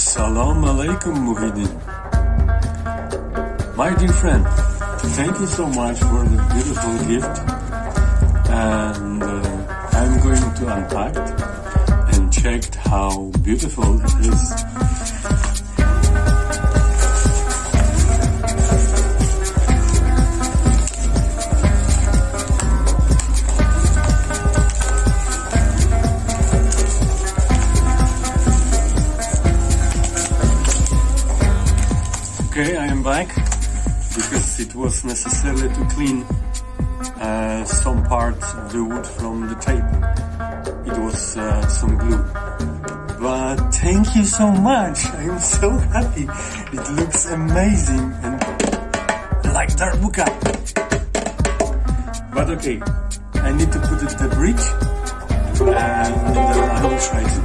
Salam alaikum, Muhiddin. My dear friend, thank you so much for the beautiful gift. And uh, I'm going to unpack and check how beautiful it is. Okay, I am back because it was necessary to clean uh, some parts of the wood from the tape. It was uh, some glue. But thank you so much. I am so happy. It looks amazing and like Darbuka. But okay, I need to put it the bridge and uh, I will try to.